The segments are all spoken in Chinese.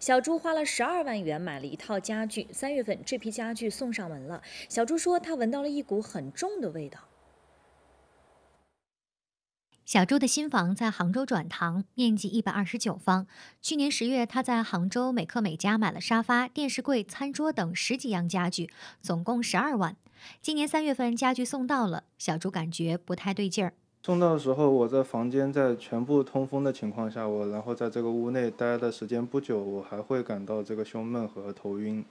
小朱花了十二万元买了一套家具，三月份这批家具送上门了。小朱说，他闻到了一股很重的味道。小朱的新房在杭州转塘，面积一百二十九方。去年十月，他在杭州美克美家买了沙发、电视柜、餐桌等十几样家具，总共十二万。今年三月份家具送到了，小朱感觉不太对劲儿。送到的时候，我在房间在全部通风的情况下，我然后在这个屋内待的时间不久，我还会感到这个胸闷和头晕，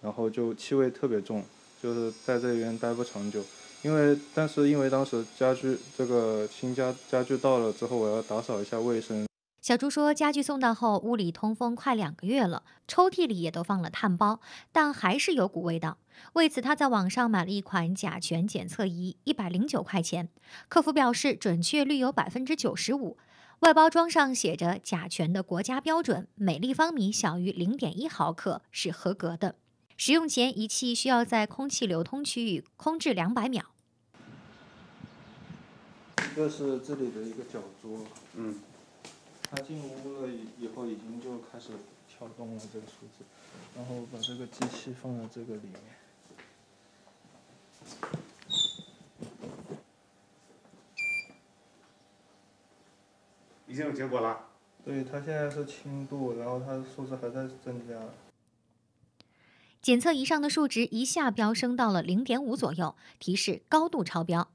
然后就气味特别重，就是在这边待不长久。因为，但是因为当时家具这个新家家具到了之后，我要打扫一下卫生。小朱说，家具送到后，屋里通风快两个月了，抽屉里也都放了炭包，但还是有股味道。为此，他在网上买了一款甲醛检测仪，一百零九块钱。客服表示，准确率有百分之九十五。外包装上写着甲醛的国家标准，每立方米小于零点一毫克是合格的。使用前，仪器需要在空气流通区域空置两百秒。这是这里的一个脚桌，嗯，他进屋了以后，已经就开始跳动了这个数字，然后把这个机器放在这个里面。已经有结果了。对，它现在是轻度，然后它的数字还在增加。检测仪上的数值一下飙升到了零点五左右，提示高度超标。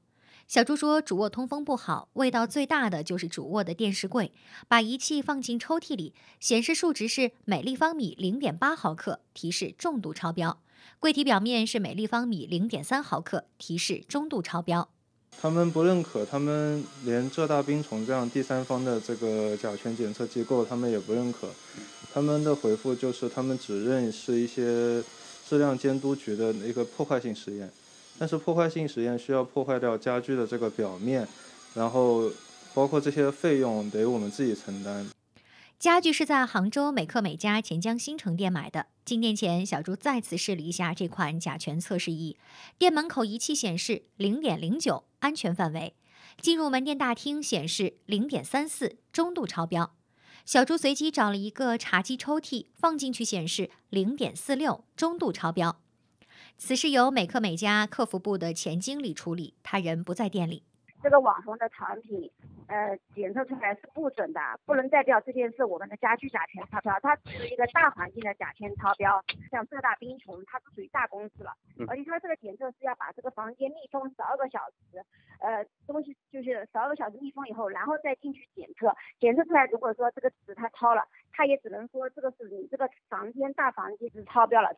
小朱说，主卧通风不好，味道最大的就是主卧的电视柜。把仪器放进抽屉里，显示数值是每立方米零点八毫克，提示重度超标。柜体表面是每立方米零点三毫克，提示中度超标。他们不认可，他们连浙大冰虫这样第三方的这个甲醛检测机构，他们也不认可。他们的回复就是，他们只认是一些。质量监督局的一个破坏性实验，但是破坏性实验需要破坏掉家具的这个表面，然后包括这些费用得我们自己承担。家具是在杭州美克美家钱江新城店买的。进店前，小朱再次试了一下这款甲醛测试仪，店门口仪器显示零点零九，安全范围；进入门店大厅显示零点三四，中度超标。小朱随机找了一个茶几抽屉，放进去显示零点四六，中度超标。此事由美克美家客服部的钱经理处理，他人不在店里。这个网红的产品。呃，检测出来是不准的，不能代表这件事我们的家具甲醛超标，它只是一个大环境的甲醛超标。像浙大冰虫，它是属于大公司了，而且它这个检测是要把这个房间密封十二个小时，呃，东西就是十二个小时密封以后，然后再进去检测，检测出来如果说这个值它超了，它也只能说这个是你这个房间大房间是超标了。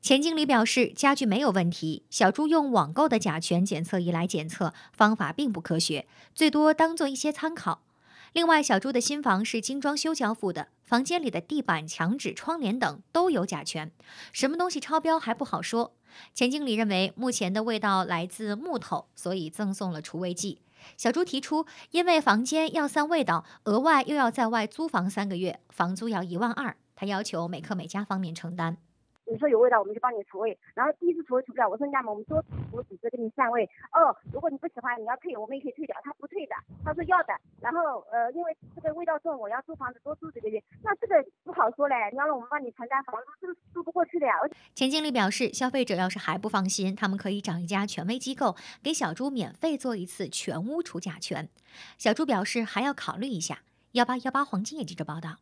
钱经理表示，家具没有问题。小朱用网购的甲醛检测仪来检测，方法并不科学，最多当做一些参考。另外，小朱的新房是精装修交付的，房间里的地板、墙纸、窗帘等都有甲醛，什么东西超标还不好说。钱经理认为，目前的味道来自木头，所以赠送了除味剂。小朱提出，因为房间要散味道，额外又要在外租房三个月，房租要一万二，他要求美客美家方面承担。你说有味道，我们就帮你除味。然后第一次除味除不了，我说你家我们多除几次给你散味。哦，如果你不喜欢，你要退，我们也可以退掉。他不退的，他说要的。然后呃，因为这个味道重，我要租房子多住几个月。那这个不好说嘞，你要让我们帮你承担房租，这个是租不过去的呀。钱经理表示，消费者要是还不放心，他们可以找一家权威机构给小朱免费做一次全屋除甲醛。小朱表示还要考虑一下。幺八幺八黄金也记者报道。